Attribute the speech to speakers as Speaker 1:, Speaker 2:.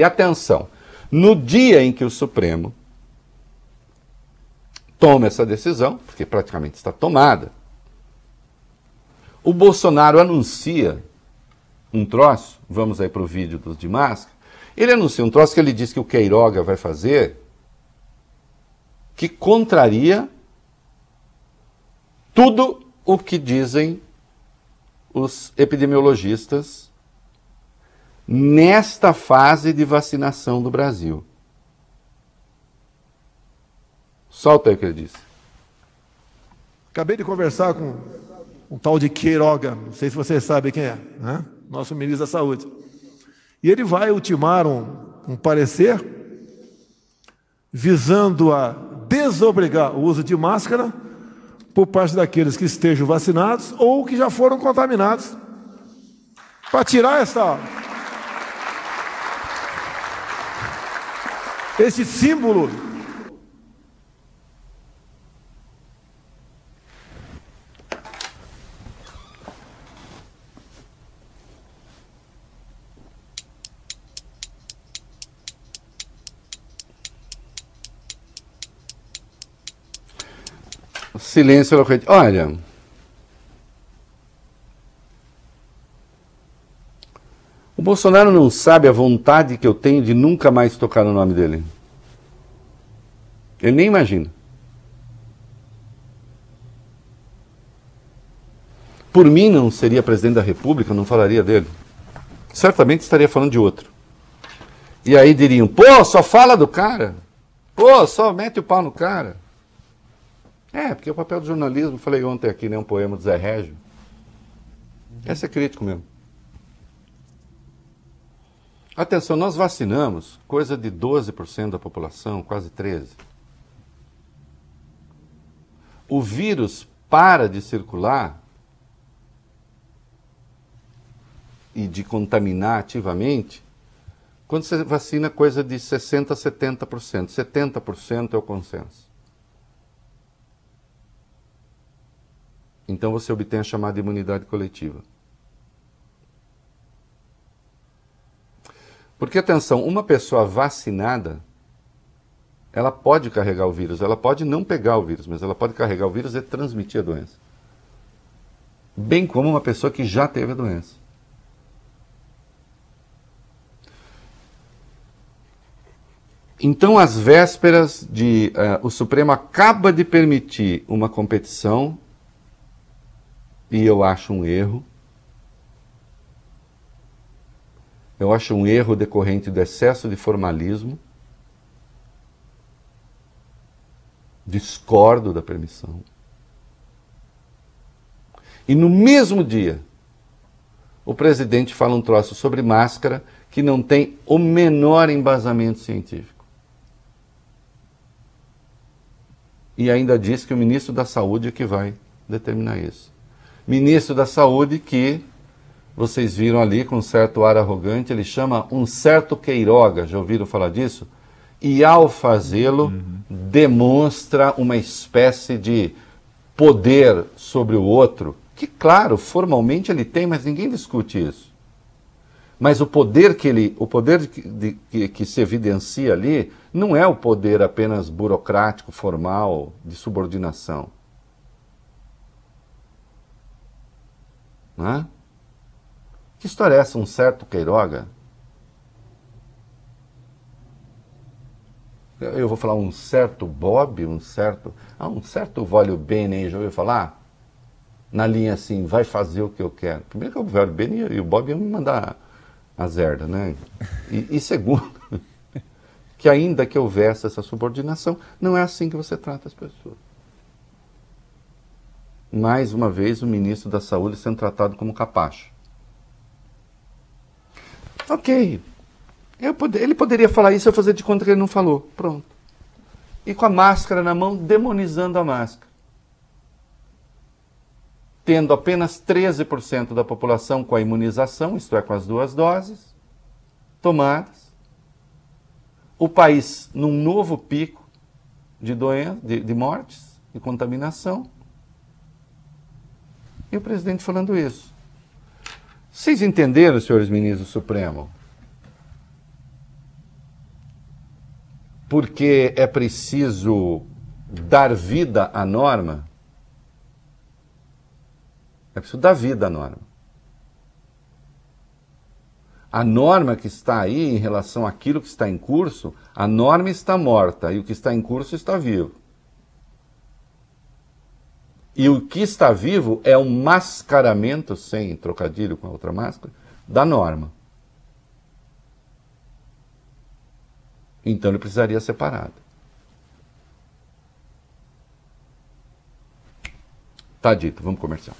Speaker 1: E atenção, no dia em que o Supremo toma essa decisão, porque praticamente está tomada, o Bolsonaro anuncia um troço, vamos aí para o vídeo dos de máscara, ele anuncia um troço que ele diz que o Queiroga vai fazer, que contraria tudo o que dizem os epidemiologistas nesta fase de vacinação do Brasil. Solta aí o que ele disse.
Speaker 2: Acabei de conversar com um tal de Queiroga, não sei se vocês sabem quem é, né? nosso ministro da Saúde. E ele vai ultimar um, um parecer visando a desobrigar o uso de máscara por parte daqueles que estejam vacinados ou que já foram contaminados. Para tirar essa esse símbolo
Speaker 1: Silêncio. Olha. O Bolsonaro não sabe a vontade que eu tenho de nunca mais tocar no nome dele. Ele nem imagina. Por mim, não seria presidente da República, não falaria dele. Certamente estaria falando de outro. E aí diriam: pô, só fala do cara. Pô, só mete o pau no cara. É, porque o papel do jornalismo, falei ontem aqui, né, um poema do Zé Régio. Essa é crítico mesmo. Atenção, nós vacinamos coisa de 12% da população, quase 13%. O vírus para de circular e de contaminar ativamente quando você vacina coisa de 60% a 70%. 70% é o consenso. Então você obtém a chamada imunidade coletiva. Porque, atenção, uma pessoa vacinada, ela pode carregar o vírus, ela pode não pegar o vírus, mas ela pode carregar o vírus e transmitir a doença. Bem como uma pessoa que já teve a doença. Então, às vésperas de. Uh, o Supremo acaba de permitir uma competição e eu acho um erro. Eu acho um erro decorrente do excesso de formalismo. Discordo da permissão. E no mesmo dia, o presidente fala um troço sobre máscara que não tem o menor embasamento científico. E ainda diz que o ministro da Saúde é que vai determinar isso ministro da Saúde que vocês viram ali com um certo ar arrogante, ele chama um certo Queiroga, já ouviram falar disso? E ao fazê-lo, uhum. demonstra uma espécie de poder sobre o outro, que, claro, formalmente ele tem, mas ninguém discute isso. Mas o poder que ele, o poder de, de, que, que se evidencia ali, não é o poder apenas burocrático, formal, de subordinação Né? Que história é essa? Um certo Queiroga? Eu vou falar um certo Bob, um certo. Ah, um certo Vólio Bene, já ouviu falar? Na linha assim, vai fazer o que eu quero. Primeiro que o Vólio Bene e o Bob iam me mandar a zerda, né? E, e segundo, que ainda que houvesse essa subordinação, não é assim que você trata as pessoas mais uma vez o ministro da Saúde sendo tratado como capacho. Ok. Pod ele poderia falar isso eu fazer de conta que ele não falou. Pronto. E com a máscara na mão, demonizando a máscara. Tendo apenas 13% da população com a imunização, isto é, com as duas doses, tomadas. O país num novo pico de, de, de mortes e contaminação e o presidente falando isso. Vocês entenderam, senhores ministros do Supremo? porque é preciso dar vida à norma, é preciso dar vida à norma. A norma que está aí em relação àquilo que está em curso, a norma está morta e o que está em curso está vivo. E o que está vivo é o mascaramento, sem trocadilho com a outra máscara, da norma. Então ele precisaria ser parado. Tá dito, vamos comercial.